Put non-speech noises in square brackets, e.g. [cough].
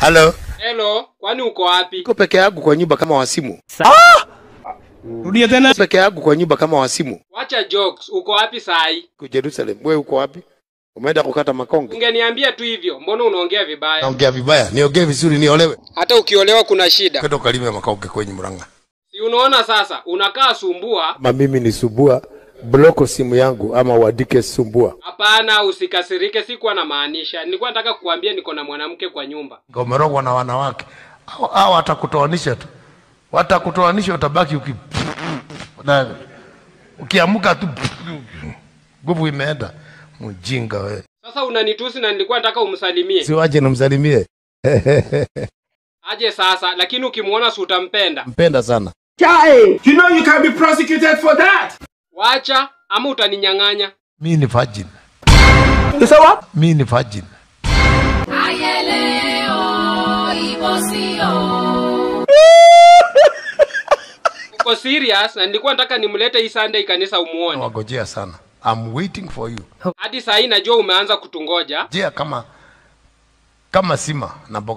Halo, Hello, kwani uko wapi? niko peke yangu kwa nyumba kama wasimu. Ah! Rudia tena. Niko peke yangu kwa nyumba kama wasimu. Wacha jokes, uko wapi sai? Ku Jerusalem. Wewe uko wapi? Umeenda kukata makonge? Ungeniambia tu hivyo, mbona unaongea vibaya? Naongea vibaya. Niongee vizuri niolewe. Hata ukiolewa kuna shida. Kwenda ukalime makonge kwenye Murang'a. Si unaona sasa, unakaa sumbua. Ma mimi ni subua, bloko simu yangu ama wadike sumbua. Hapana, usikasirike, sikuwa na maanisha. Nilikuwa nataka kukuambia niko na mwanamke kwa nyumba. Umerogwa na wanawake. Hao watakutoanisha tu. Watakutoanisha utabaki uki na ukiamka tu nguvu imeenda. Mjinga wewe. Sasa unanitusi na nilikuwa nataka umsalimie. Siwache nimsalimie. [laughs] Aje sasa, lakini ukimwona si utampenda. Mpenda sana. Chai. You know you can be prosecuted for that. Wacha ama utaninyang'anya. Mi ni virgin. Sawa? say what? Mi ni virgin. Uko serious na nilikuwa nataka nimlete hii Sunday kanisa umuone. Wagojea sana. I'm waiting for you. Hadi saa hii najua umeanza kutungoja. Jia kama kama sima na mboga.